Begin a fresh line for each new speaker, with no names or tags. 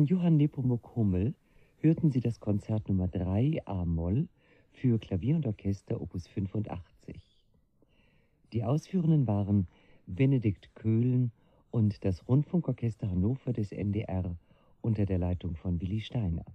Von Johann Nepomuk Hummel hörten Sie das Konzert Nummer 3 A-Moll für Klavier und Orchester Opus 85. Die Ausführenden waren Benedikt Köhlen und das Rundfunkorchester Hannover des NDR unter der Leitung von Willi Steiner.